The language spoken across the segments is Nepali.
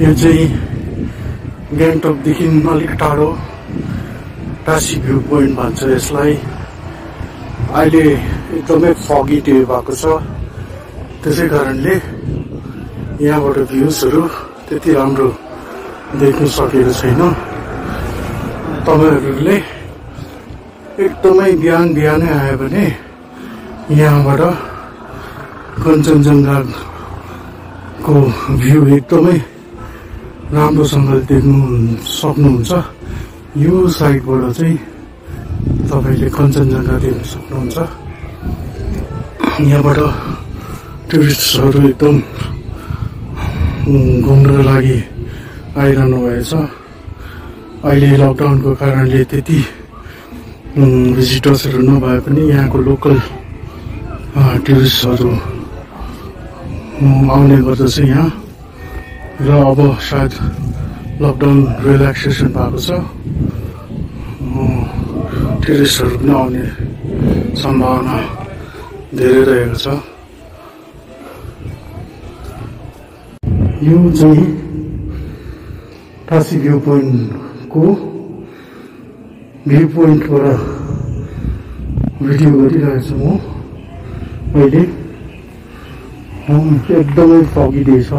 यो चाहिँ गान्तोकदेखि अलिक टाढो टासी भ्यू पोइन्ट भन्छ यसलाई। अहिले एकदमै फगी डे भएको छ। त्यसै कारणले यहाँबाट भ्युजहरू त्यति राम्रो देख्न सकेको छैन। तपाईँहरूले एकदमै बिहान बिहानै आयो भने यहाँबाट कञ्चनजङ्घाको भ्यू एकदमै राम्रोसँगले देख्नु सक्नुहुन्छ। यो साइडबाट चाहिँ तपाईँले कञ्चनजङ्घा देख्न सक्नुहुन्छ। यहाँबाट टुरिस्टहरू एकदम घुम्नको लागि आइरहनु भएछ। अहिले लकडाउनको कारणले त्यति भिजिटर्सहरू नभए पनि यहाँको लोकल टुरिस्टहरू आउने गर्दछ यहाँ। र अब सायद लकडाउन रिल्याक्सेसन भएको छ। टुरिस्टहरू पनि आउने सम्भावना धेरै रहेको छ। यो चाहिँ टासी भ्यू पोइन्टको भ्यू पोइन्टबाट भिडियो गरिरहेछु म अहिले। एकदमै फगी डे छ।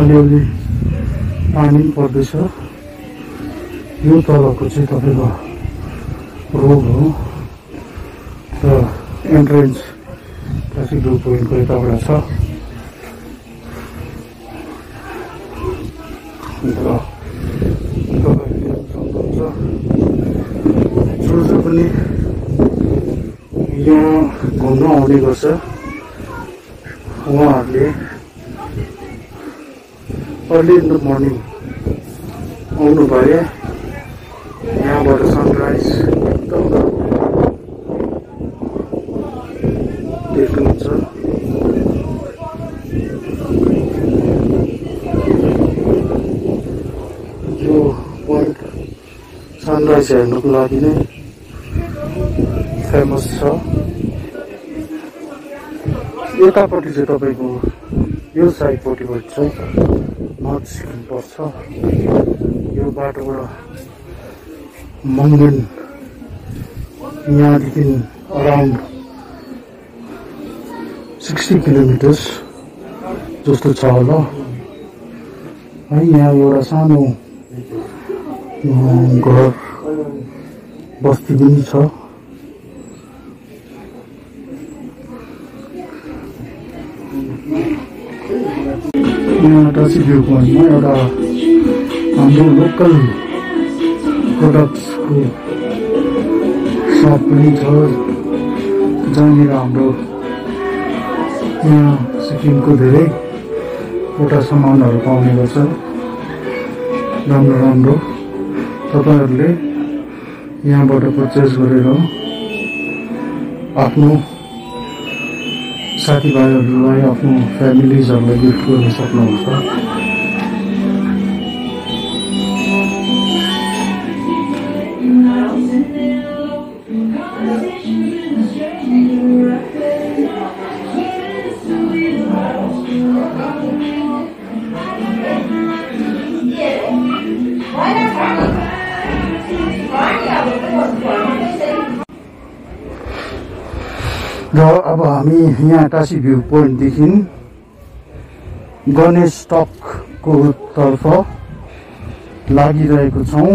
अलिअलि पानी पनि पर्दैछ। यो तलको चाहिँ तपाईँको रोड हो। र एन्ट्रेन्स ट्राफिक भ्यू पोइन्टको यताबाट छ। सक्नुहुन्छ जो जो पनि यहाँ घुम्न आउने गर्छ। उहाँहरूले अर्ली इन द मर्निङ आउनु भए यहाँबाट सनराइज एकदम देख्नुहुन्छ। यो पोइन्ट सनराइज हेर्नुको लागि नै फेमस छ। यतापट्टि चाहिँ तपाईँको यो साइडपट्टिबाट चाहिँ नर्थ सिक्किम पर्छ। यो बाटोबाट मङ्गन यहाँदेखि अराउन्ड सिक्सटी किलोमिटर्स जस्तो छ होला। है यहाँ एउटा सानो घर बस्ती पनि छ। यहाँ टासी भ्यू पोइन्टमा एउटा हाम्रो लोकल प्रडक्ट्सको सप पनि छ जहाँनिर हाम्रो यहाँ सिक्किमको धेरैवटा सामानहरू पाउने गर्छ। राम्रो राम्रो। तपाईँहरूले यहाँबाट पर्चेस गरेर आफ्नो साथीभाइहरूलाई आफ्नो फ्यामिलिजहरूलाई गिफ्ट गर्न सक्नुहुन्छ र अब हामी यहाँ टासी भ्यू पोइन्टदेखि गणेश टकको तर्फ लागिरहेको छौँ।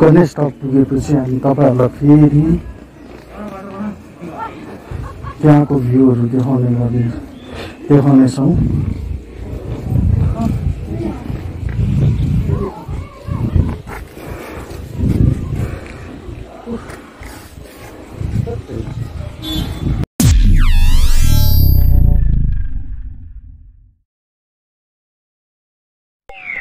गणेश टक पुगेपछि हामी तपाईँहरूलाई फेरि त्यहाँको भ्यूहरू देखाउने गर्ने देखाउनेछौँ। Ooh.